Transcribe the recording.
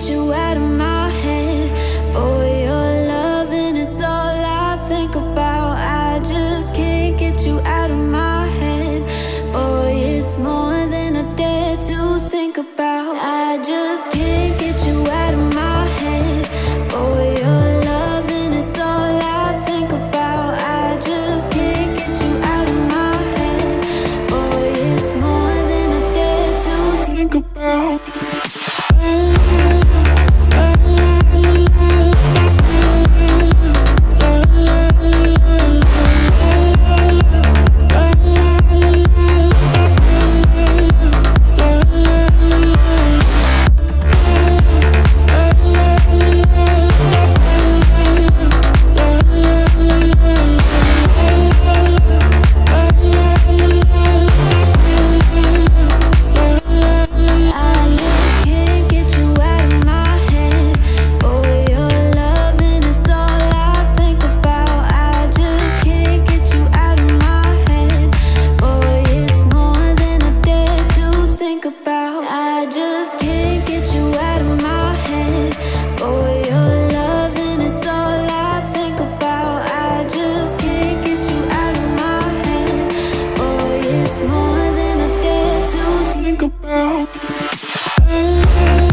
get you out of my head. Boy, your loving it's all I think about. I just can't get you out of my head. Boy, it's more than I dare to think about. I just can't Ooh.